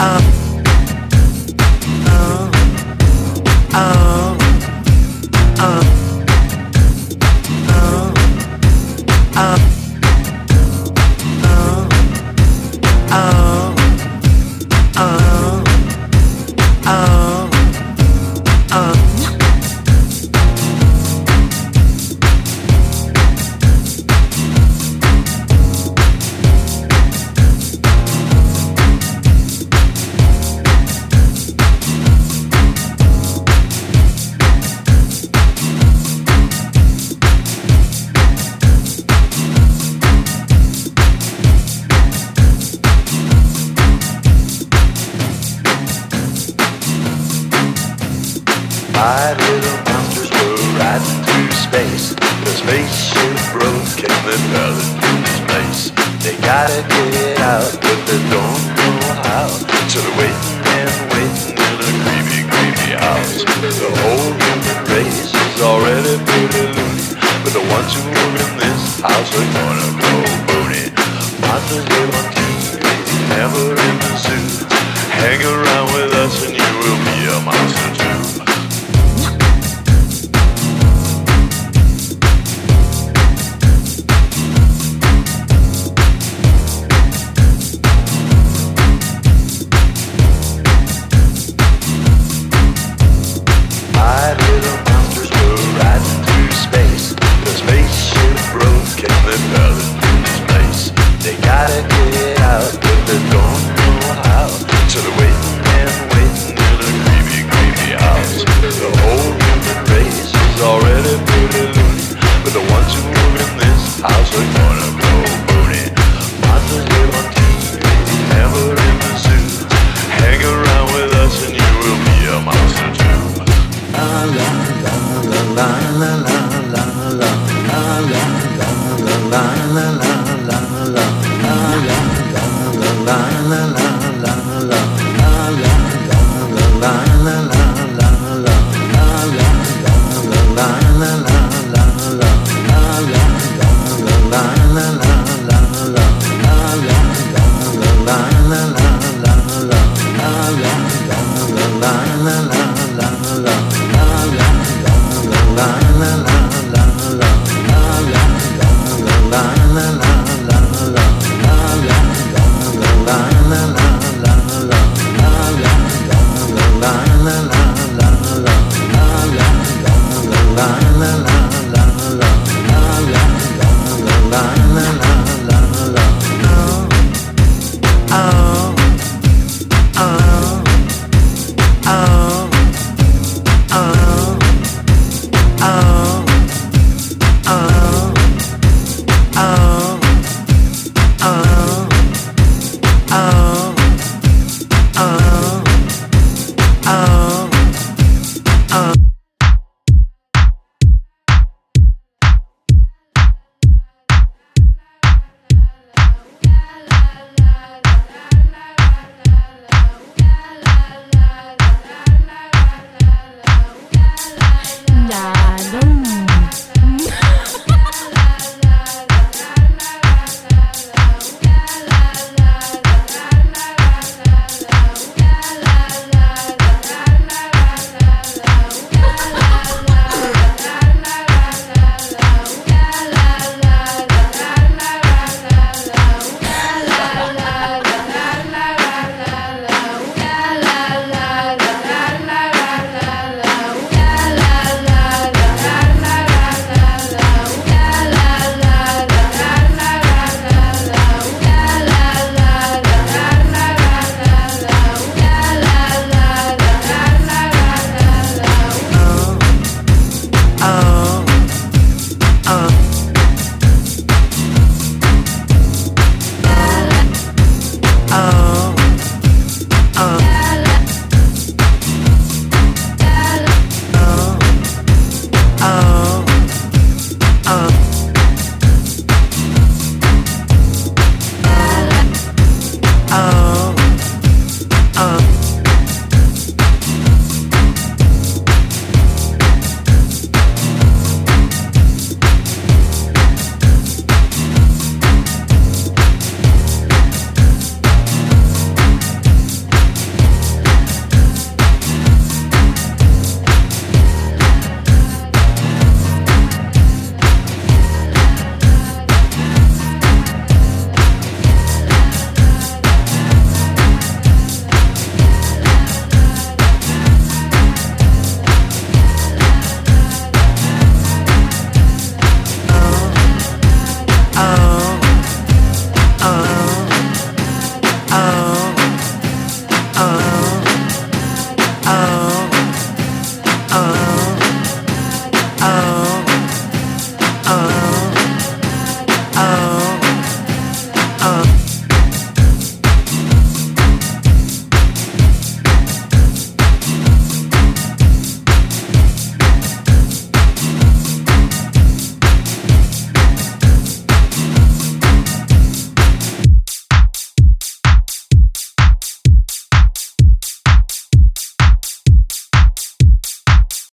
I'm space. The spaceship bros came and crowded through space. They gotta get out, but they don't know how. So they're waiting and waiting in a creepy, creepy house. The whole human race is already pretty loony, but the ones who live in this house are gonna go boony. Monsters live on the ones who move in this house are gonna never in the zoo. Hang around with us and you will be a monster too. La la la la la la.